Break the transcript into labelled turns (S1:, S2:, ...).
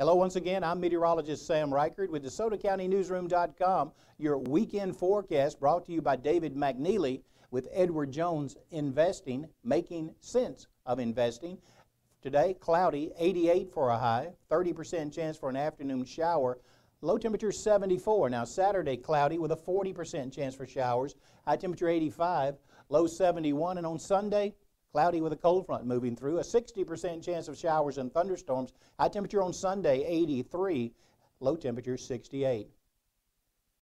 S1: Hello once again. I'm meteorologist Sam Rikard with DeSotoCountyNewsroom.com. Your weekend forecast brought to you by David McNeely with Edward Jones Investing, making sense of investing. Today, cloudy, 88 for a high, 30% chance for an afternoon shower. Low temperature 74. Now Saturday, cloudy with a 40% chance for showers. High temperature 85, low 71. And on Sunday, Cloudy with a cold front moving through. A 60% chance of showers and thunderstorms. High temperature on Sunday, 83. Low temperature, 68.